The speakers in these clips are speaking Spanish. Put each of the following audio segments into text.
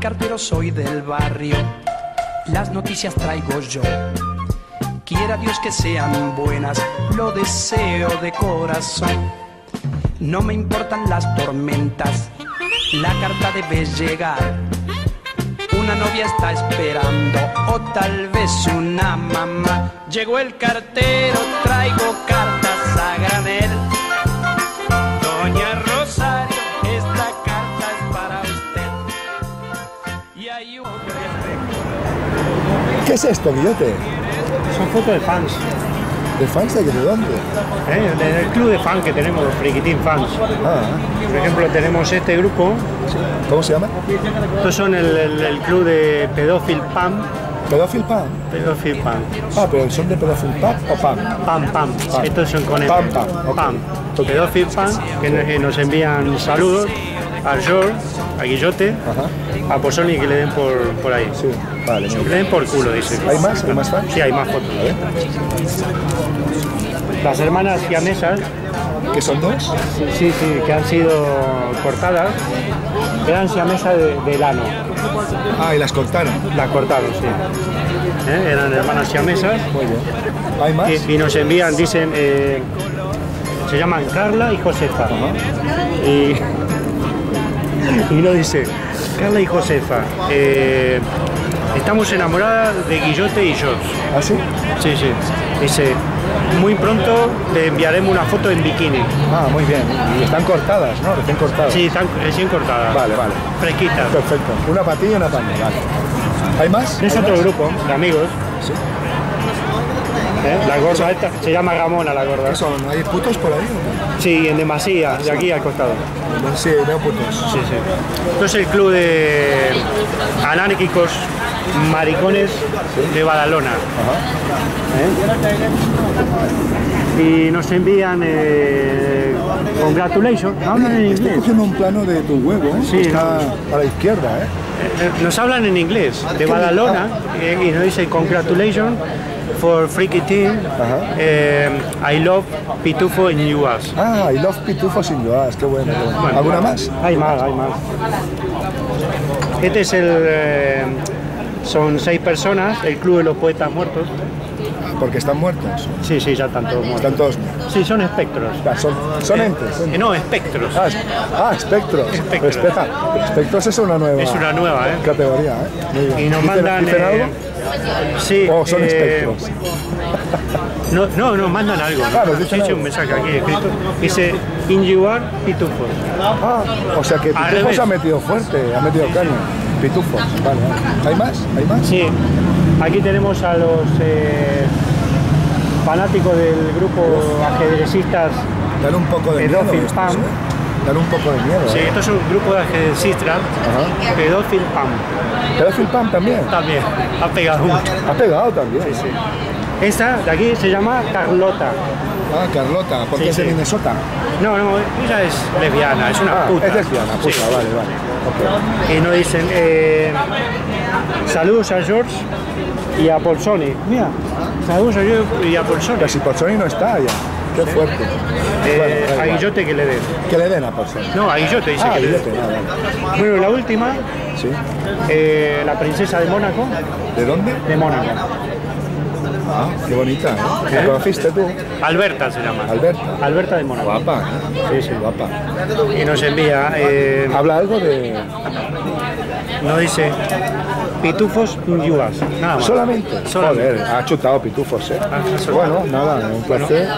cartero soy del barrio, las noticias traigo yo. Quiera Dios que sean buenas, lo deseo de corazón. No me importan las tormentas, la carta debe llegar. Una novia está esperando, o tal vez una mamá. Llegó el cartero, traigo ¿Qué es esto, Guillote? Son fotos de fans. ¿De fans de, de dónde? ¿eh? Del club de fans que tenemos, los Friquitín Fans. Ah, Por ejemplo, tenemos este grupo. ¿cómo se llama? Estos son el, el- el club de Pedófil Pam. Pedófil Pam. Pedófil Pam. Ah, pero ¿son de Pedófil Pam o Pam? Pam, pam. Estos son con M. Pam, pam, ok. Pam. Pedófil Pam, que nos, envían saludos a George, a Guillote, a Posoni que le den por, por ahí. Sí, vale. Que le den por culo, dice. ¿Hay más? ¿Hay más fans? Sí, hay más fotos. Las hermanas siamesas, ¿Que son dos? sí, sí, que han sido cortadas, eran siamesas de, de lano. Ah, y las cortaron. Las cortaron, sí. ¿Eh? Eran hermanas siamesas Muy bien. ¿Hay más? y, y nos envían, dicen, eh, se llaman Carla y Josefa. Y, y nos dice, Carla y Josefa, eh, estamos enamoradas de Guillote y George. ¿Ah, sí? Sí, sí. Dice, muy pronto te enviaremos una foto en bikini. Ah, muy bien. Y están cortadas, ¿no? Recién cortadas. Sí, están recién cortadas. Vale, vale. Fresquitas. Perfecto. Una patilla y una panda. Vale. ¿Hay más? Es ¿Hay otro más? grupo de amigos. Sí. ¿Eh? La gorda esta, se llama Ramona la gorda. ¿Qué son? ¿Hay putos por ahí? Sí, en demasía, de aquí al costado. Sí, veo putos. Sí, sí. Esto es el club de anárquicos maricones de Badalona. ¿Eh? Y nos envían eh, congratulations. Hablan en Estoy inglés. cogiendo un plano de tu huevo, ¿eh? Sí, Está a la izquierda, ¿eh? Nos hablan en inglés, de Badalona, eh, y nos dicen congratulations for Freaky Team. I love Pitufo in US. Ah, I love pitufos in yours. Qué bueno. bueno. ¿Alguna más? Hay más, hay más. Este es el. Eh, son seis personas, el Club de los Poetas Muertos. Porque están muertos. Sí, sí, ya están todos muertos. Están todos muertos. Sí, son espectros. Ah, son, son entes. Eh, no, espectros. Ah, es- ah, espectros. Espectros. Espectros es una nueva Es una nueva, ¿eh? categoría, ¿eh? Y nos ¿Dicen- mandan. dicen eh, algo? Sí. ¿O son eh, espectros? No, no, nos mandan algo. ¿no? Claro, dicen Sí, un mensaje aquí escrito. Dice, in you are pitufos. Ah, o sea que Pitufos ha metido fuerte, ha metido caña. Pitufos, vale, vale. ¿Hay más? ¿Hay más? Sí, aquí tenemos a los eh, fanáticos del grupo ajedrecistas. Dale un poco de miedo. Pedófil Pam. ¿eh? Dale un poco de miedo. Sí, ¿eh? esto es un grupo de ajedrecistas. Pedófil Pam. Pedófil Pam también. También, ha pegado mucho. Ha pegado también. Sí, sí. Esta de aquí se llama Carlota. Ah, Carlota, porque Sí, es de sí. Minnesota. No, no, ella es lesbiana, es una Ah, puta. es lesbiana, puta, Sí. vale, vale. Ok. Y nos dicen, eh, saludos a George y a Polsoni. Mira, saludos a George y a Polsoni. Pero si Pozzoni no está ya. Qué fuerte. Eh, Bueno, a. Guillote que le den. Que le den a Pozzoni. No, a Guillote dice Ah, que le Guillote, den. vale. Bueno, la última, Sí. eh, la princesa de Mónaco. ¿De dónde? De Mónaco. Qué bonita. ¿eh? ¿La conociste tú? Alberta se llama. Alberta. Alberta de Mónaco. Guapa, ¿eh? Sí, sí. Guapa. Y nos envía, eh, Habla algo de... nos dice, pitufos yugas. Nada más. Solamente. Solamente. Joder, ha chutado pitufos, ¿eh? Ah. Bueno, nada, un placer.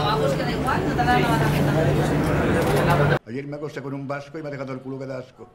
Ayer me acosté con un vasco y me ha dejado el culo que da asco.